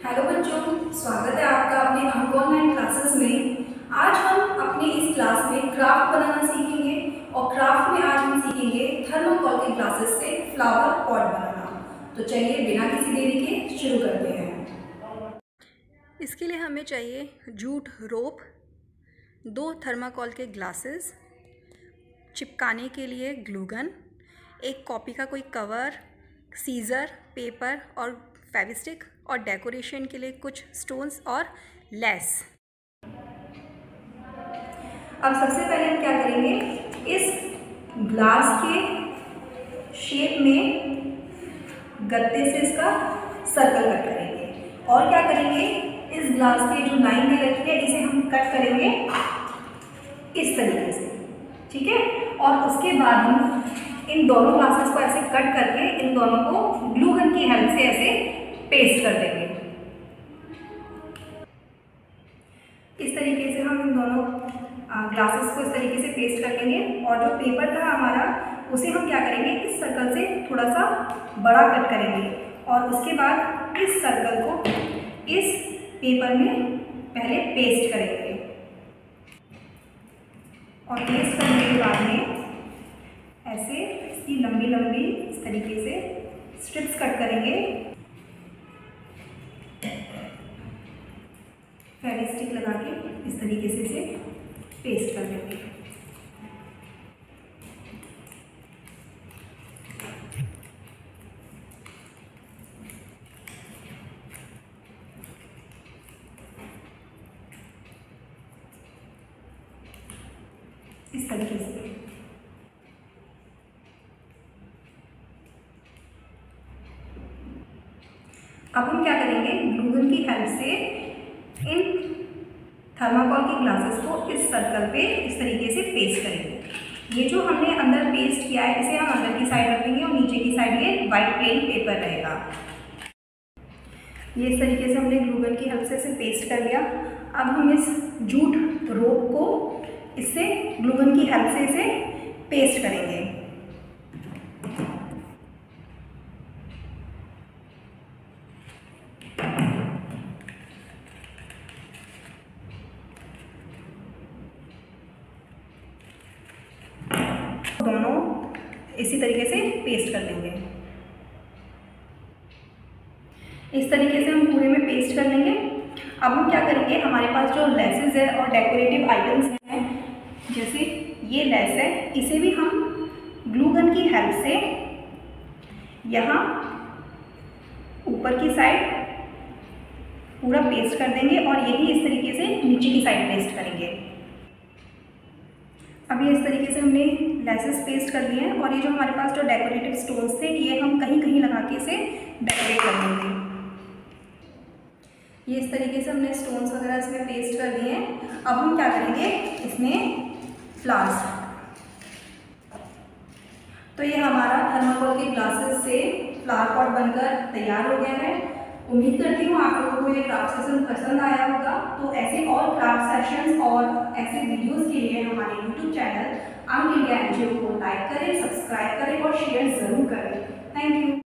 Hello बच्चों, स्वागत है आपका अपने अंक ऑनलाइन क्लासेस में। आज हम अपने इस क्लास में क्राफ्ट बनाना सीखेंगे और क्राफ्ट में आज हम सीखेंगे थर्मोकॉल के ग्लासेस से फ्लावर पॉट बनाना। तो चलिए बिना किसी देरी के शुरू करते हैं। इसके लिए हमें चाहिए जूट रोप, दो थर्माकोल के ग्लासेस चिपकाने के लिए ग्लूगन, एक कॉपी का कोई कवर सीज़र पेपर और फेविस्टिक और डेकोरेशन के लिए कुछ स्टोन्स और लेस अब सबसे पहले हम क्या करेंगे? इस ग्लास के शेप में गत्ते से इसका सर्कल कट करेंगे। और क्या करेंगे? इस ग्लास के जो लाइन दे रखी है, इसे हम कट करेंगे इस तरीके से। ठीक है? और उसके बाद हम इन दोनों ग्लासेस को ऐसे कट करके इन दोनों को ग्लू गन की हेल्प से ऐसे पेस्ट कर देंगे। इस तरीके से हम इन दोनों ग्लासेस को इस तरीके से पेस्ट कर लेंगे और जो पेपर था हमारा, उसे हम क्या करेंगे, इस सर्कल से थोड़ा सा बड़ा कट करेंगे और उसके बाद इस सर्कल को इस पेपर में पहले पेस्ट करेंगे। और पेस्ट करने के बाद में लंबी इस तरीके से स्ट्रिप्स कट करेंगे। स्टिक लगा के इस तरीके से इसे पेस्ट कर देंगे इस तरीके से। अब हम क्या करेंगे ग्लूगन की हेल्प से इन थर्माकोल के ग्लासेस को इस सर्कल पे इस तरीके से पेस्ट करेंगे। ये जो हमने अंदर पेस्ट किया है, इसे हम अंदर की साइड रखेंगे और नीचे की साइड ये वाइट प्लेन पेपर रहेगा। ये इस तरीके से हमने ग्लूगन की हेल्प से इसे पेस्ट कर लिया। अब हम इस जूट रोप को इससे ग्लूगन की हेल्प से इसे पेस्ट करेंगे दोनों इसी तरीके से पेस्ट कर लेंगे। इस तरीके से हम पूरे में पेस्ट कर लेंगे। अब हम क्या करेंगे? हमारे पास जो लेसेस है और डेकोरेटिव आइटम्स हैं, जैसे ये लेस है, इसे भी हम ग्लू गन की हेल्प से यहाँ ऊपर की साइड पूरा पेस्ट कर देंगे और यही इस तरीके से नीचे की साइड पेस्ट करेंगे। अभी इस तरीके से हमने लेसेस पेस्ट कर लिए हैं और ये जो हमारे पास जो डेकोरेटिव स्टोन्स थे, ये हम कहीं कहीं लगा के इसे डेकोरेट कर लेंगे ये इस तरीके से हमने स्टोन्स वगैरह इसमें पेस्ट कर दिए हैं। अब हम क्या करेंगे? इसमें फ्लावर्स तो ये हमारा थर्माकोल के ग्लासेस से फ्लावर पॉट बनकर तैयार हो गया है। उम्मीद करती हूँ आप लोगों को ये क्राफ्ट सेशन पसंद आया होगा। तो ऐसे और क्राफ्ट सेशंस और ऐसे वीडियोस के लिए हमारे अंक इंडिया एनजीओ को लाइक करें सब्सक्राइब करें और शेयर ज़रूर करें। Thank you